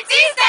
existe.